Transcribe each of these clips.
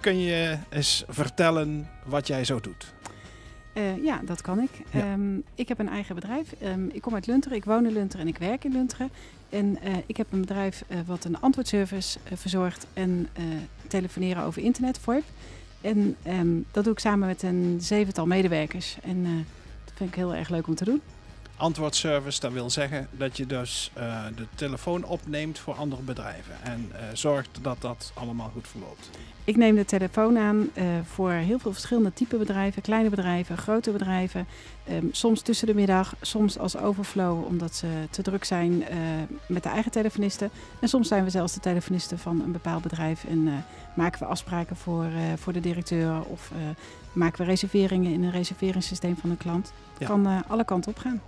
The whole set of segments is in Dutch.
kun je eens vertellen wat jij zo doet? Uh, ja, dat kan ik. Ja. Ehm, ik heb een eigen bedrijf. Ehm, ik kom uit Lunteren, ik woon in Lunteren en ik werk in Lunteren. En uh, ik heb een bedrijf uh, wat een antwoordservice verzorgt en telefoneren over internet, VoIP. En um, dat doe ik samen met een zevental medewerkers. En dat vind ik heel erg leuk om te doen. Antwoordservice, dat wil zeggen dat je dus de telefoon opneemt voor andere bedrijven en zorgt dat dat allemaal goed verloopt. Ik neem de telefoon aan uh, voor heel veel verschillende type bedrijven, kleine bedrijven, grote bedrijven. Um, soms tussen de middag, soms als overflow omdat ze te druk zijn met de eigen telefonisten. En soms zijn we zelfs de telefonisten van een bepaald bedrijf en maken we afspraken voor, voor de directeur of maken we reserveringen in een reserveringssysteem van een klant. Het ja. kan alle kanten op gaan.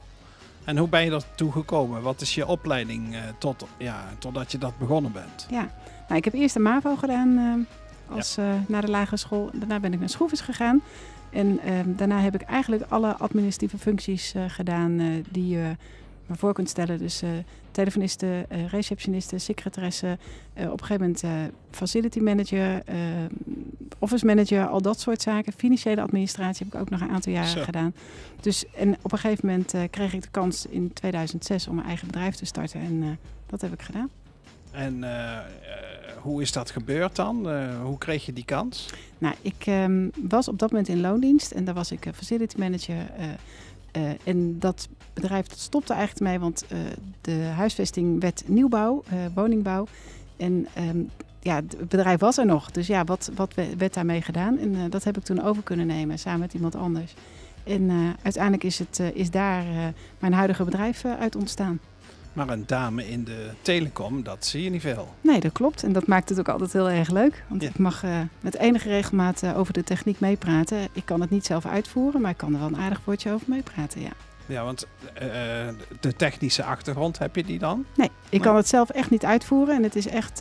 En hoe ben je daartoe gekomen? Wat is je opleiding tot, ja, totdat je dat begonnen bent? Ja, nou, ik heb eerst de MAVO gedaan uh, als, ja. uh, naar de lagere school. Daarna ben ik naar Schroeves gegaan. En daarna heb ik eigenlijk alle administratieve functies gedaan die je me voor kunt stellen. Dus telefonisten, receptionisten, secretaresse. op een gegeven moment facility manager, office manager, al dat soort zaken. Financiële administratie heb ik ook nog een aantal jaren Zo. gedaan. Dus en op een gegeven moment kreeg ik de kans in 2006 om mijn eigen bedrijf te starten. En dat heb ik gedaan. En uh, hoe is dat gebeurd dan? hoe kreeg je die kans? Nou, ik um, was op dat moment in loondienst en daar was ik facility manager. en dat bedrijf dat stopte eigenlijk mee, want de huisvesting werd nieuwbouw, woningbouw. En um, ja, het bedrijf was er nog. Dus ja, wat, wat werd daarmee gedaan? En dat heb ik toen over kunnen nemen samen met iemand anders. En uiteindelijk is, het, is daar mijn huidige bedrijf uit ontstaan. Maar een dame in de telecom, dat zie je niet veel. Nee, dat klopt. En dat maakt het ook altijd heel erg leuk. Want ja. ik mag met enige regelmaat over de techniek meepraten. Ik kan het niet zelf uitvoeren, maar ik kan er wel een aardig woordje over meepraten, ja. Ja, want de technische achtergrond, heb je die dan? Nee, ik kan het zelf echt niet uitvoeren. En het is echt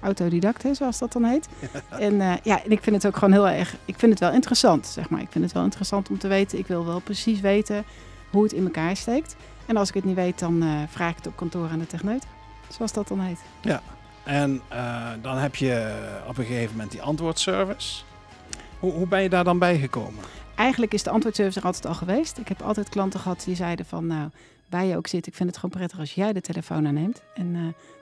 autodidact, hè, zoals dat dan heet. Ja. En uh, ja, en ik vind het ook gewoon heel erg, ik vind het wel interessant, zeg maar. Ik vind het wel interessant om te weten, ik wil wel precies weten hoe het in elkaar steekt. En als ik het niet weet, dan uh, vraag ik het op kantoor aan de techneut, zoals dat dan heet. Ja, en uh, dan heb je op een gegeven moment die antwoordservice. Hoe, hoe ben je daar dan bij gekomen? Eigenlijk is de antwoordservice er altijd al geweest. Ik heb altijd klanten gehad die zeiden van, nou, waar je ook zit, ik vind het gewoon prettig als jij de telefoon aanneemt. En uh,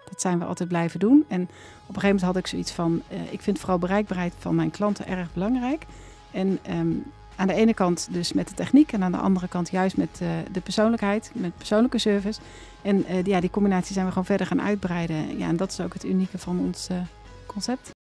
dat zijn we altijd blijven doen. En op een gegeven moment had ik zoiets van, ik vind vooral bereikbaarheid van mijn klanten erg belangrijk. En um, aan de ene kant dus met de techniek en aan de andere kant juist met uh, de persoonlijkheid, met persoonlijke service. En ja, die combinatie zijn we gewoon verder gaan uitbreiden. Ja, en dat is ook het unieke van ons concept.